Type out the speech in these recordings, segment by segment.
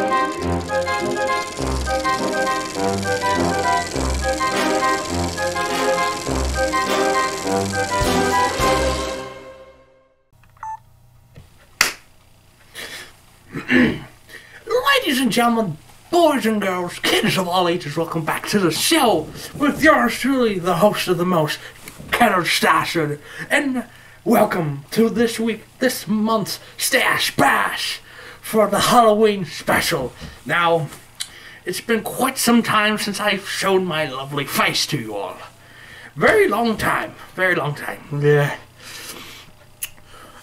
Ladies and gentlemen, boys and girls, kids of all ages, welcome back to the show with yours truly, the host of the most, Kenneth Stassard, and welcome to this week, this month's Stash Bash for the Halloween special. Now, it's been quite some time since I've shown my lovely face to you all. Very long time, very long time. Yeah.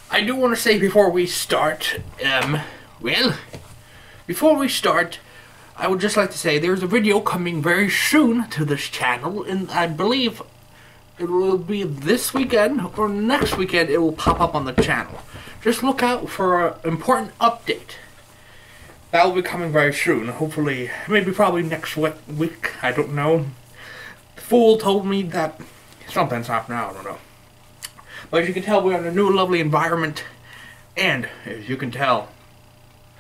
I do want to say before we start, um, well, before we start, I would just like to say there's a video coming very soon to this channel, and I believe it will be this weekend or next weekend it will pop up on the channel. Just look out for an important update. That will be coming very soon, hopefully, maybe probably next week, I don't know. The fool told me that something's happening, I don't know. But as you can tell, we're in a new lovely environment, and as you can tell,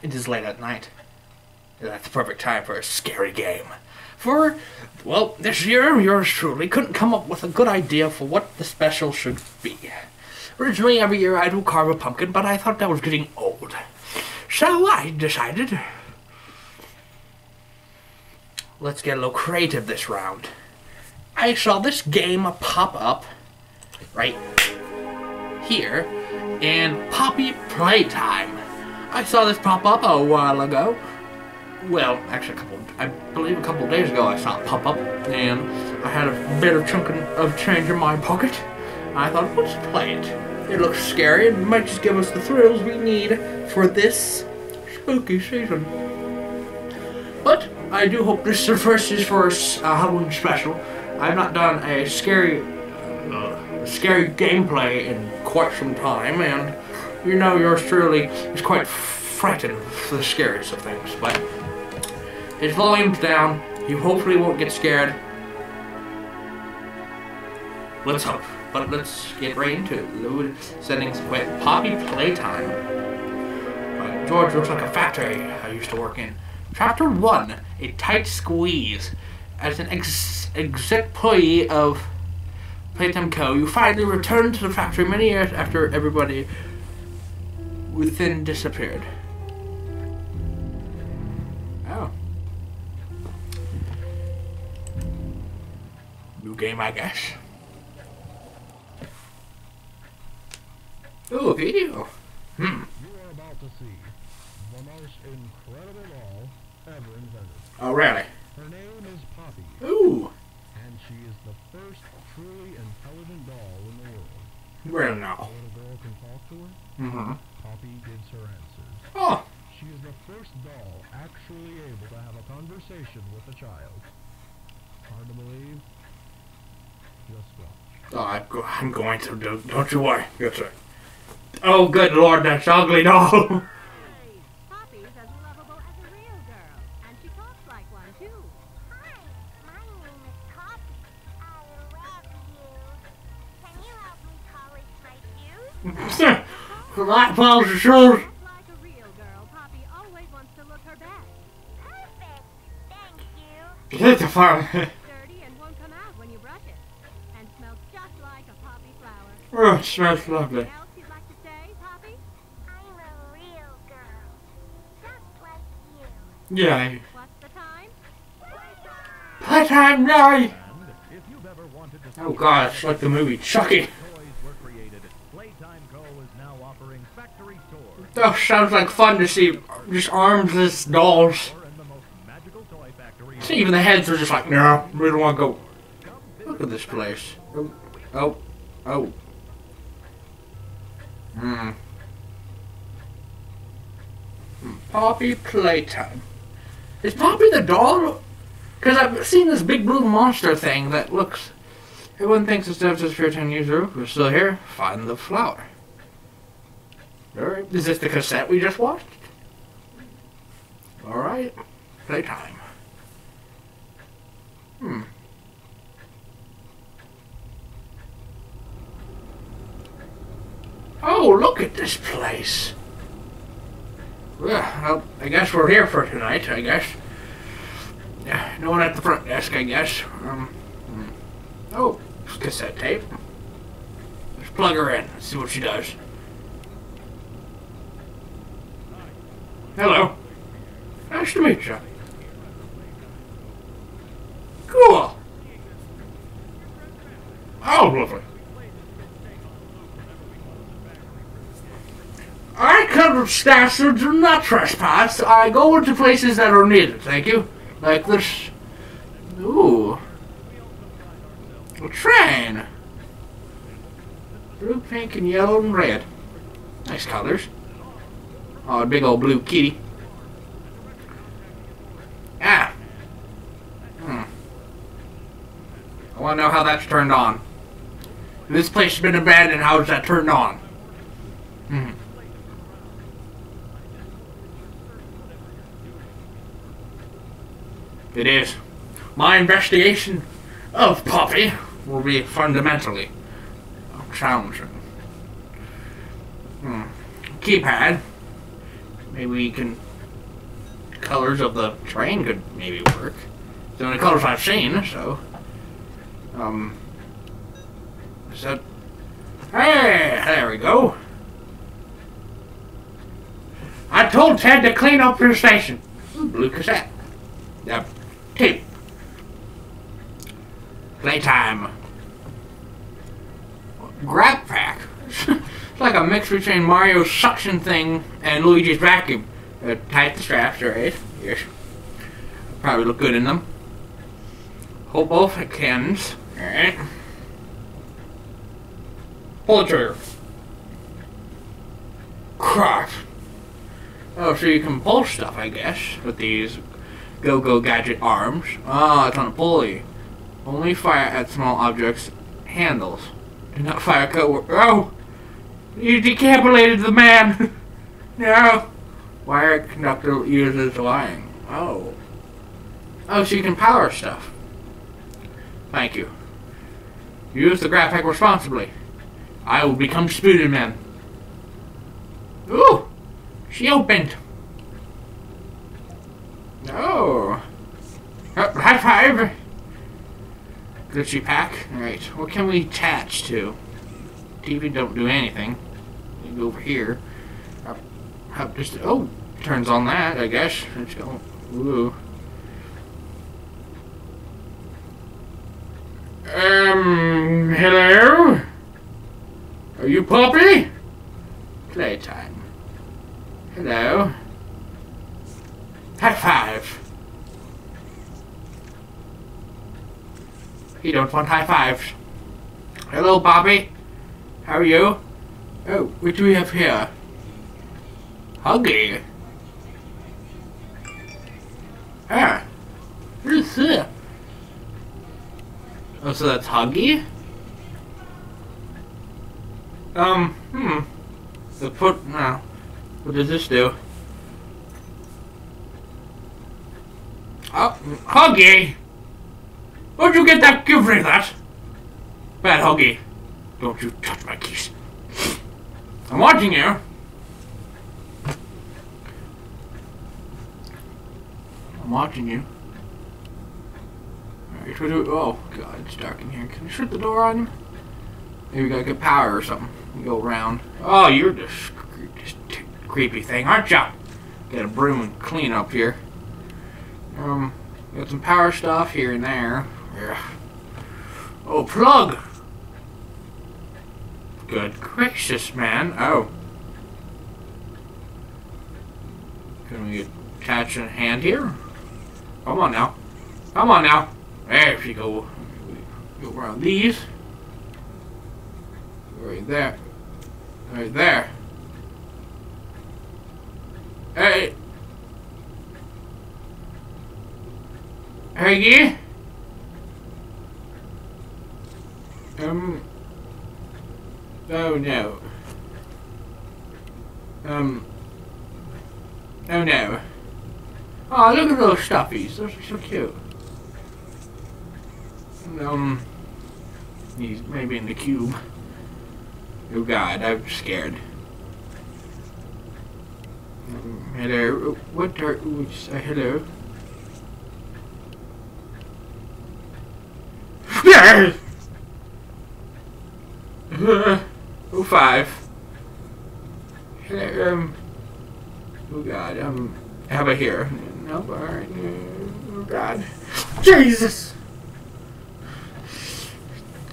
it is late at night. That's the perfect time for a scary game. For, well, this year, yours truly couldn't come up with a good idea for what the special should be. Originally, every year I do carve a pumpkin, but I thought that was getting old. So I decided, let's get a little creative this round. I saw this game pop up right here in Poppy Playtime. I saw this pop up a while ago. Well, actually, a couple, I believe a couple of days ago I saw it pop up, and I had a bit of chunk of change in my pocket. I thought, let's play it. It looks scary and might just give us the thrills we need for this spooky season. But I do hope this is the first is for a Halloween special. I've not done a scary, uh, scary gameplay in quite some time, and you know yours truly is quite frightened for the scariest of things. But his volume's down. You hopefully won't get scared. Let's hope. But let's get right into it. Load settings with Poppy Playtime. George looks like a factory I used to work in. Chapter 1 A Tight Squeeze. As an ex employee of Playtime Co., you finally return to the factory many years after everybody within disappeared. Game, I guess. Ooh, video. Hmm. You are about to see the most incredible doll ever invented. Oh, really? Her name is Poppy, Ooh. and she is the first truly intelligent doll in the world. Well, now. When a girl can talk to her, Mm-hmm. Poppy gives her answers. Oh. She is the first doll actually able to have a conversation with a child. Hard to believe? Oh, I'm, go- I'm going to do. Don't you worry. Yes, sir. Oh, good lord, that's ugly doll. Hey, Poppy's as lovable as a real girl, and she talks like one too. Hi, my name Poppy. I love you. Can you help me polish my shoes? Black balls of Oh, it smells lovely. Anything else you'd like to say, Poppy? I'm a real girl. Just like you. Yeah. Time? Playtime night. And if you've ever wanted to see Oh god, it's like the movie Chucky. toys were created, Playtime Co. is now offering factory tours. Oh, sounds like fun to see just armless dolls. Or in the most magical toy factory. See, even the heads are just like, no, we don't want to go. Look at this place. Oh, oh, oh. Hmm. Hmm, Poppy Playtime. Is Poppy the doll? Because I've seen this big blue monster thing that looks. Everyone thinks it's just for 10 years old. We're still here. Find the flower. Alright. Is this the cassette we just watched? Alright. Playtime. Hmm. Oh, look at this place. Well, I guess we're here for tonight, I guess. Yeah, no one at the front desk, I guess. Um, hmm. oh, cassette tape. Let's plug her in, see what she does. Hello. Nice to meet you. Cool. Oh, lovely. Come from Stafford do not trespass. I go into places that are needed, thank you. Like this. Ooh. A train. Blue, pink, and yellow and red. Nice colors. Oh, big old blue kitty. Ah. Hmm. I want to know how that's turned on. This place has been abandoned. How is that turned on? It is. My investigation of Poppy will be fundamentally challenging. Hmm. Keypad. Maybe we can. Colors of the train could maybe work. The only colors I've seen, so. Um. Is that. Hey, there we go. I told Ted to clean up your station. Blue cassette. Yep. Tape. Playtime. Grab pack. it's like a mix between Mario's suction thing and Luigi's vacuum. Uh, tight the straps, right? Yes. Probably look good in them. Hold both cannons. Alright. Pull the trigger. Crap. Oh, so you can pull stuff, I guess, with these go-go gadget arms. Ah, it's on a pulley. Only fire at small objects. Handles. Do not fire co Oh! You decapitated the man! no! Wire conductor uses wiring. Oh. Oh, so you can power stuff. Thank you. Use the graphic responsibly. I will become Spooder Man. Ooh! She opened. Oh. Uh, high five. Gucci pack. Alright, what can we attach to? TV don't do anything. We go over here. Up, up just, oh, turns on that, I guess. Let's. Ooh. Um, hello? Are you Poppy? Playtime. Hello. High five. You don't want high fives. Hello, Bobby. How are you? Oh, what do we have here? Huggy. Ah. What is this? Oh, so that's Huggy? Um, hmm. The put, now. What does this do? Oh, Huggy! Where'd you get that? Me that! Bad Huggy. Don't you touch my keys. I'm watching you. I'm watching you. Alright, do oh god, it's dark in here. Can you shut the door on you? Maybe we gotta get power or something. Go around. Oh, you're just, creepy thing, aren't ya? Get a broom and clean up here. Um, got some power stuff here and there. Yeah. Oh, plug! Good gracious, man. Oh. Can we attach a hand here? Come on now. Come on now. There you go. Go around these. Right there. Right there. Hey. Peggy? Um. Oh no. Um. Oh no. Oh, look at those stuffies. Those are so cute. Um. He's maybe in the cube. Oh god, I'm scared. Um, hello. What are... Oops, uh, hello. Oh five. Um... Oh god, um... How about here? No, alright. Oh god. Jesus!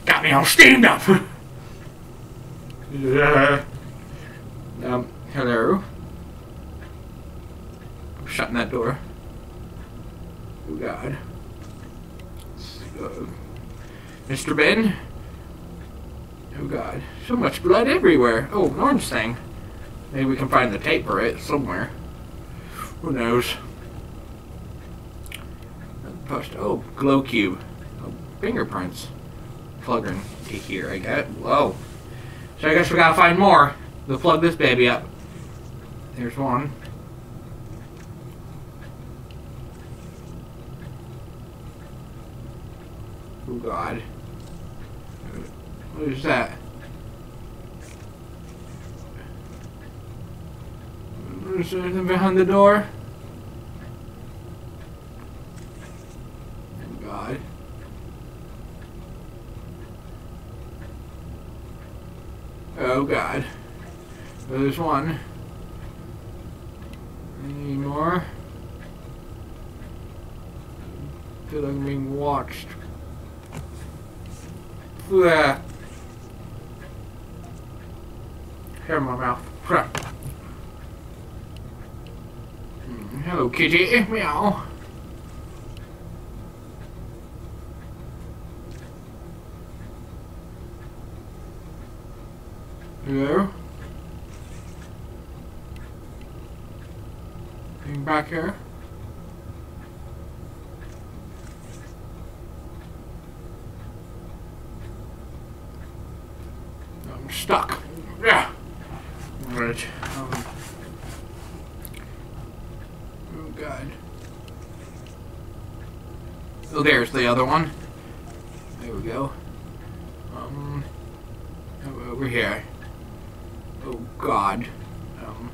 Got me all steamed up! Yeah. Um, hello? I'm shutting that door. Oh god. Uh, Mr. Ben? Oh god. So much blood everywhere. Oh, an orange thing. Maybe we can find the tape for it somewhere. Who knows? Post. Oh, glow cube. Oh, fingerprints. Plug into here, I guess. Whoa. So I guess we gotta find more. We'll plug this baby up. There's one. Oh god. What is that? Is there anything behind the door? Oh god. Oh god. There's one. Any more? feel like I'm being watched. Blah. Hair in my mouth. Crap. Mm, Hello, kitty. Meow. Hello? Anything back here? I'm stuck. Yeah. Right. Um. Oh god. Oh, there's the other one. There we go. Um. Over here. Oh god. Um.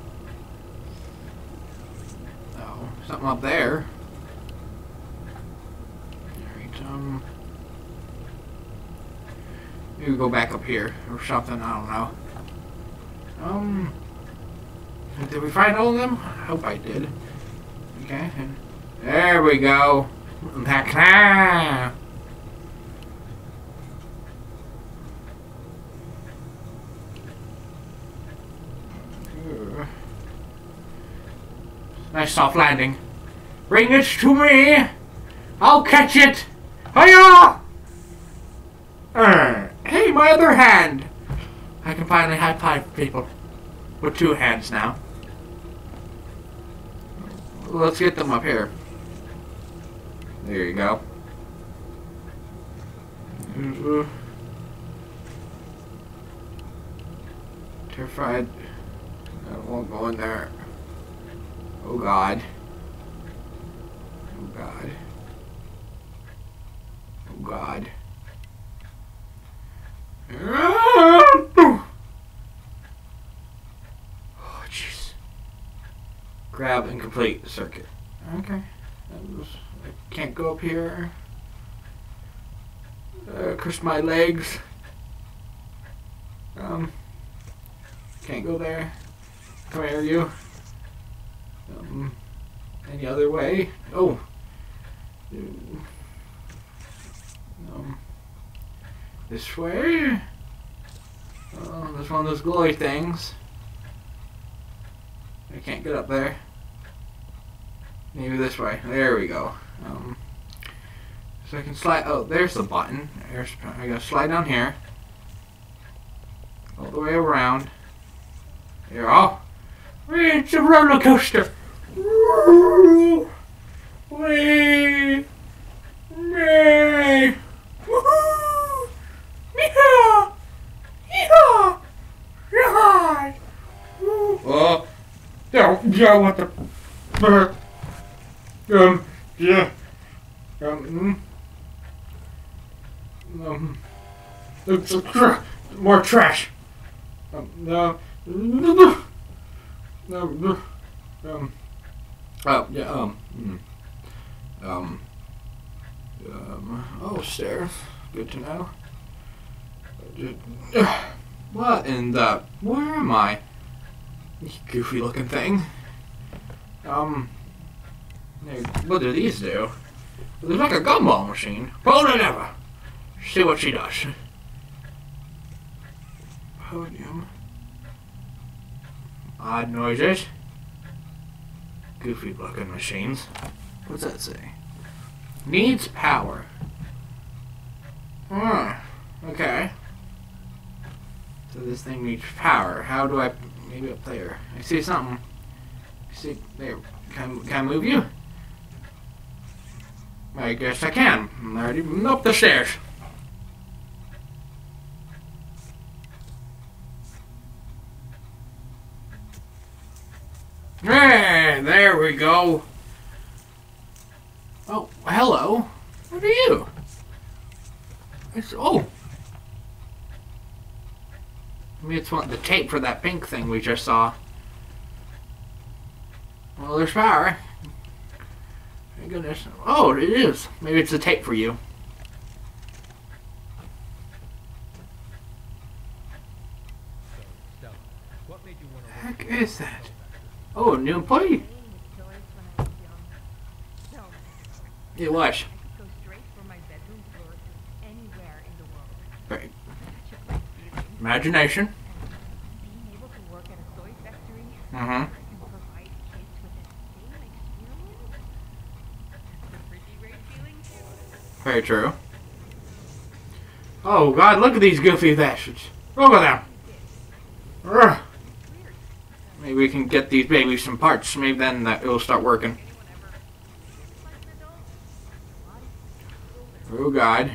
Oh, something up there. Alright, um. Maybe go back up here or something, I don't know. Um. Did we find all of them? I hope I did. Okay. There we go. Ta-ta! Nice soft landing. Bring it to me! I'll catch it! Hiya! Uh, hey, my other hand! I can finally high five people. With two hands now. Let's get them up here. There you go. Uh, Terrified. I won't go in there. Oh god. Oh god. Oh god. Oh jeez. Grab and complete circuit. Okay. I can't go up here. Uh, curse my legs. Um. Can't go there. Come here, you. Um, any other way? Oh. Um, this way? Oh, there's one of those glory things. I can't get up there. Maybe this way. There we go. Um, so I can slide. Oh, there's the button. There's, I gotta slide down here. All the way around. Here. Oh, it's a roller coaster. Woohoo! Oh, what the? Um, yeah. Um, um, it's a tra- more trash. Um, no, no, no, no. Um. Oh yeah. Um. hmm. Um. Um. Oh, stairs. Good to know. What in the? Where am I? You goofy looking thing. Um. What do these do? There's like a gumball machine. Hold it ever. See what she does. Podium. Odd noises. Goofy looking machines. What's that say? Needs power. Hmm. Okay. So this thing needs power. How do I... Maybe up there. I see something. I see... There. Can, can I move you? I guess I can. I'm up the stairs. Hey, there we go. Oh, hello. What are you? It's oh. Maybe it's one the tape for that pink thing we just saw. Well, there's power. Goodness. Oh, it is. Maybe it's a tape for you. Heck is that? Oh, new employee. Playing with toys when I was young. So many. It was. I could go straight from my bedroom floor to anywhere in the world. Right. Such a great feeling. Imagination. Being able to work at a toy factory Mm-hmm. and provide kids with the same experience. That's a pretty great feeling too. Very true. Oh God, look at these goofy bastards. Look at them. Weird. Maybe we can get these babies some parts. Maybe then that it'll start working. Oh God.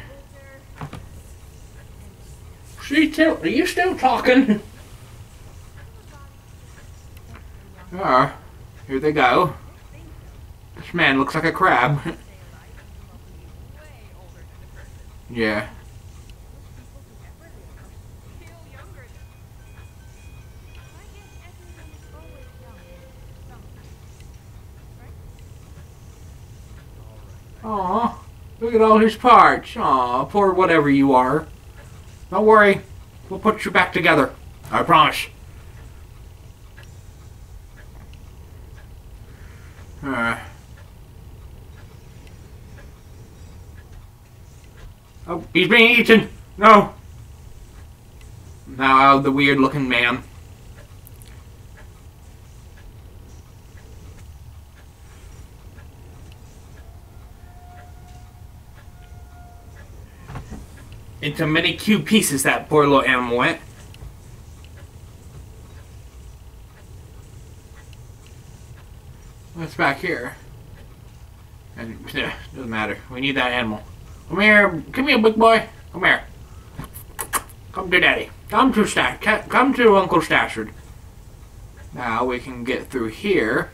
She still, are you still talking? Ah, here they go. This man looks like a crab. Sometimes. Aw, look at all his parts. Aw, poor whatever you are. Don't worry, we'll put you back together. I promise. Uh. Oh, he's being eaten! No! Now the weird looking man. Into many cute pieces that poor little animal went. What's back here? And doesn't matter. We need that animal. Come here, come here, big boy. Come here. Come to daddy. Come to Stash. Come to Uncle Stashard. Now we can get through here.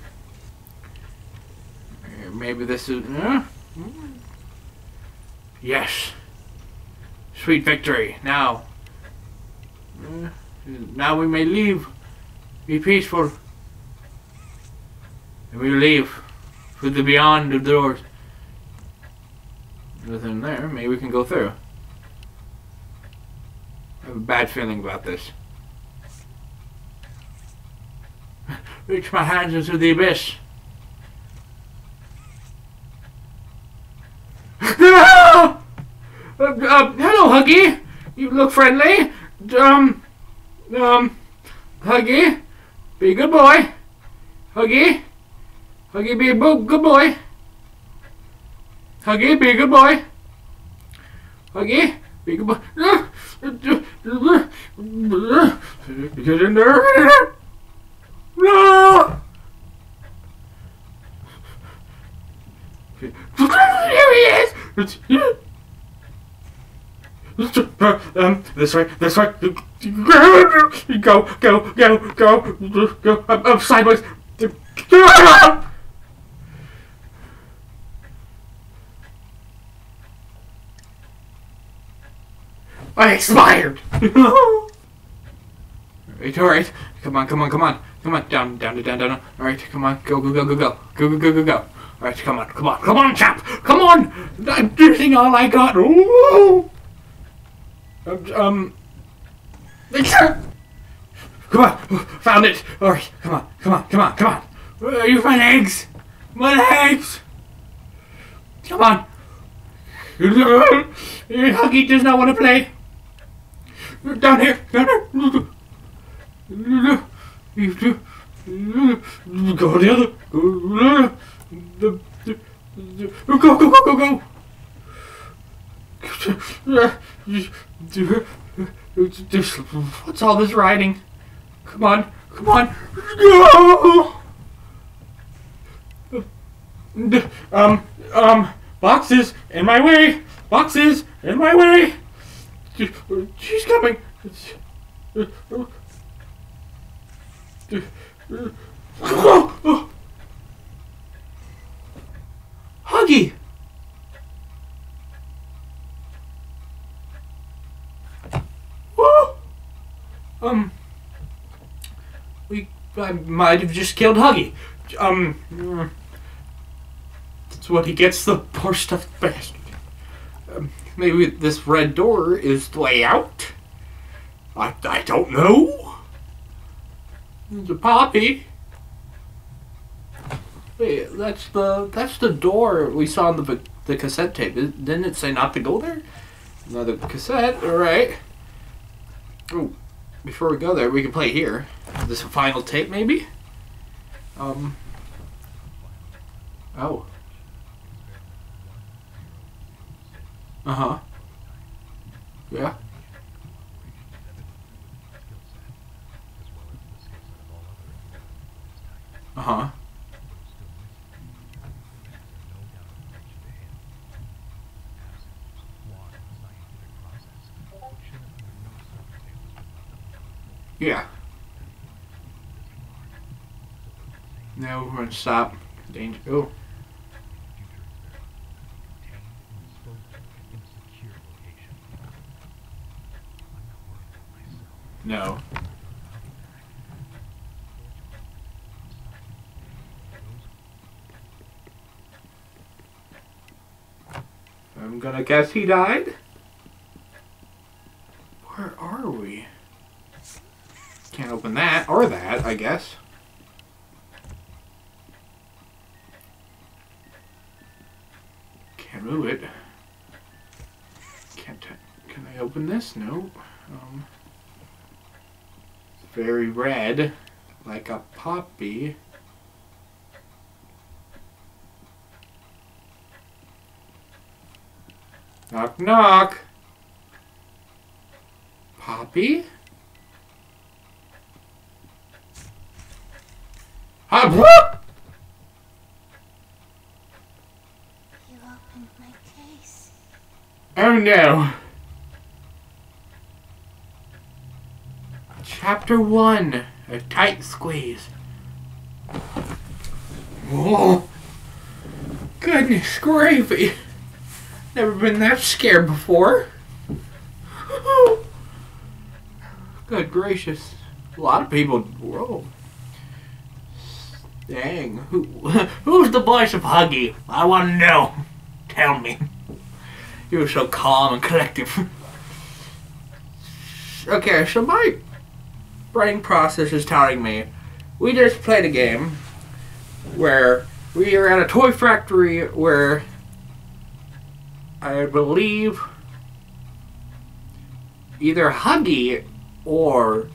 Uh, Maybe this is. Yes. Sweet victory. Now. uh, now we may leave. Be peaceful. And we leave. For the beyond the doors. Nothing there. Maybe we can go through. I have a bad feeling about this. Reach my hands into the abyss. Uh, uh, hello, Huggy. You look friendly. Um, um, Huggy, be a good boy. Huggy, Huggy, be a good boy. Huggy, be a good boy. Huggy, be a good boy. Get in there. No! Here he is! Um, this way, this way. Go, go, go, go, go. I'm, I'm sideways. I expired! alright, alright. Come on, come on, come on. Come on, down, down, down, down. Alright, come on. Go, go, go, go, go. Go, go, go, go, go. Alright, come on, come on, come on, chap! Come on! I'm using all I got! Ooh! Um, um... Come on! Found it! Alright, come on, come on, come on, come on! Where are you find eggs? My eggs! Come on! Huggy does not want to play! Down here, down here. Go the other. Go, go, go, go, go. What's all this riding? Come on, come on. Go! Um, um, boxes in my way. Boxes in my way. She's coming. Huggy. Um, we I might have just killed Huggy. Um, that's what he gets, the poor stuffed bastard. Maybe this red door is the way out? I, I don't know. The poppy. Wait, that's the that's the door we saw in the the cassette tape. Didn't it say not to go there? Another cassette. All right. Oh, before we go there, we can play here. Is this a final tape, maybe? Um. Oh. Uh huh. Yeah. Uh huh. Yeah. No, we're gonna stop. Danger. Oh. No. I'm guess he died. Where are we? Can't open that or that, I guess. Can't move it. Can't. Can I open this? No. Um, it's very red, like a poppy. Knock knock. Poppy? Ah, whoop! You opened my case. Oh no. Chapter 1 A Tight Squeeze. Whoa. Goodness gravy. Never been that scared before. Good gracious. A lot of people. Whoa. Dang. Who, who's the voice of Huggy? I want to know. Tell me. You were so calm and collective. okay, so my brain process is telling me we just played a game where we are at a toy factory where I believe either Huggy or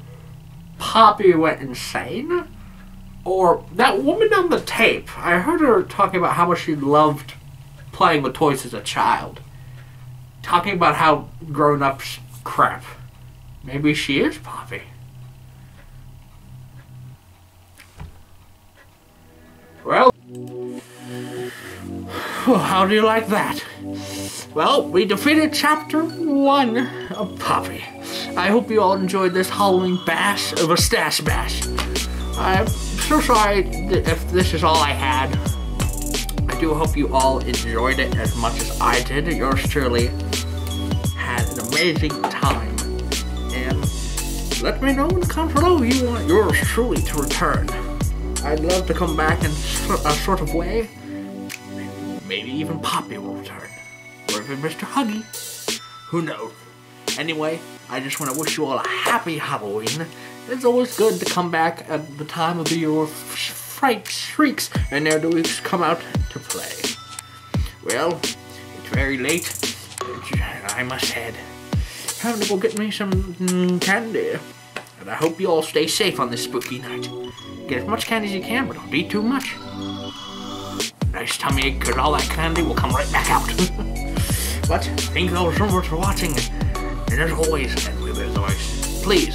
Poppy went insane. Or that woman on the tape. I heard her talking about how much she loved playing with toys as a child. Talking about how grown ups crap. Maybe she is Poppy. Well, how do you like that? Well, we defeated chapter one of Poppy. I hope you all enjoyed this Halloween bash of a stash bash. I'm so sorry if this is all I had. I do hope you all enjoyed it as much as I did. Yours truly had an amazing time. And let me know in the comments below if you want yours truly to return. I'd love to come back in a sort of way. Maybe even Poppy will return. Or even Mr. Huggy. Who knows? Anyway, I just want to wish you all a happy Halloween. It's always good to come back at the time of the year fright shrieks and their doings come out to play. Well, it's very late. I must head. Time to go get me some mm, candy. And I hope you all stay safe on this spooky night. Get as much candy as you can, but don't eat too much. Nice tummy ache, because all that candy will come right back out. but thank you all so much for watching. And as always, and we as always, please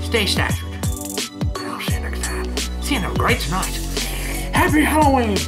stay statured. And I'll see you next time. See you have a great night. Happy Halloween!